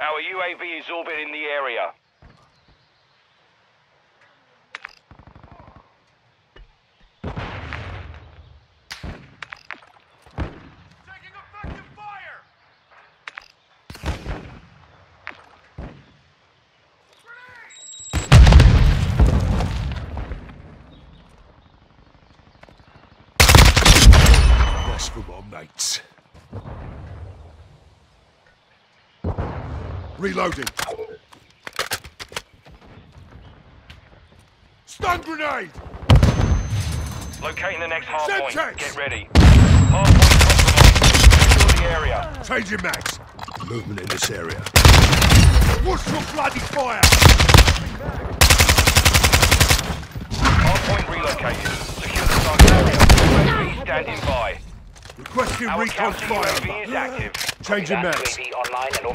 Our UAV is orbiting the area. Taking effective Reloading. Stun grenade! Locating the next hard point. Semtex! Get ready. Hard point compromised. Secure the area. Changing max. Movement in this area. What's your bloody fire? Hard point relocated. Secure the target area. UAV standing by. Requesting Our recon fire. UAV is active. Changing max. UAV online and